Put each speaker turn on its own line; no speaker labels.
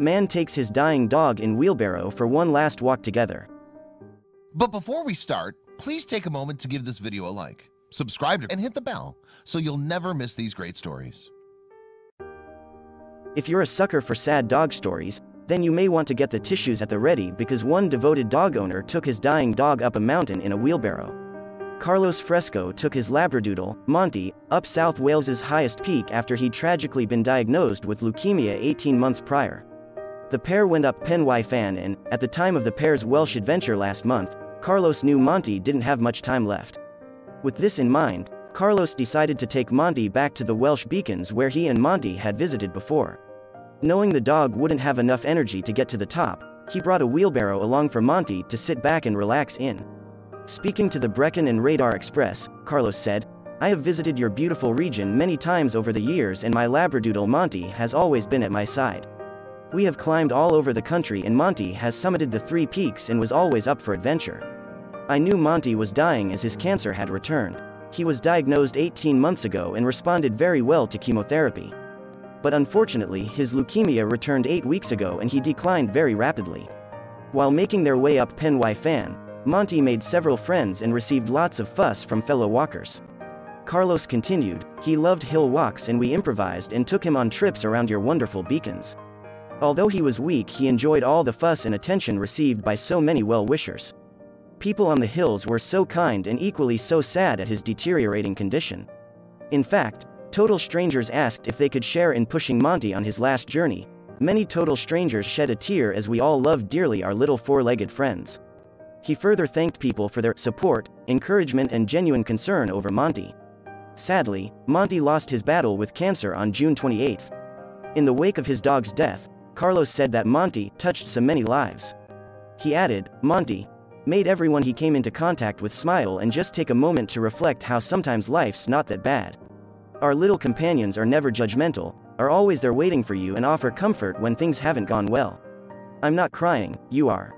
Man takes his dying dog in wheelbarrow for one last walk together.
But before we start, please take a moment to give this video a like, subscribe, and hit the bell so you'll never miss these great stories.
If you're a sucker for sad dog stories, then you may want to get the tissues at the ready because one devoted dog owner took his dying dog up a mountain in a wheelbarrow. Carlos Fresco took his Labradoodle, Monty, up South Wales's highest peak after he'd tragically been diagnosed with leukemia 18 months prior. The pair went up Pen y Fan and, at the time of the pair's Welsh adventure last month, Carlos knew Monty didn't have much time left. With this in mind, Carlos decided to take Monty back to the Welsh beacons where he and Monty had visited before. Knowing the dog wouldn't have enough energy to get to the top, he brought a wheelbarrow along for Monty to sit back and relax in. Speaking to the Brecon and Radnor Express, Carlos said, I have visited your beautiful region many times over the years and my Labradoodle Monty has always been at my side. We have climbed all over the country and Monty has summited the three peaks and was always up for adventure. I knew Monty was dying as his cancer had returned. He was diagnosed 18 months ago and responded very well to chemotherapy. But unfortunately his leukemia returned 8 weeks ago and he declined very rapidly. While making their way up Pen y Fan, Monty made several friends and received lots of fuss from fellow walkers. Carlos continued, he loved hill walks and we improvised and took him on trips around your wonderful beacons. Although he was weak he enjoyed all the fuss and attention received by so many well-wishers. People on the hills were so kind and equally so sad at his deteriorating condition. In fact, total strangers asked if they could share in pushing Monty on his last journey. Many total strangers shed a tear as we all loved dearly our little four-legged friends. He further thanked people for their support, encouragement and genuine concern over Monty. Sadly, Monty lost his battle with cancer on June 28. In the wake of his dog's death, Carlos said that Monty touched so many lives. He added, Monty made everyone he came into contact with smile and just take a moment to reflect how sometimes life's not that bad. Our little companions are never judgmental, are always there waiting for you and offer comfort when things haven't gone well. I'm not crying, you are.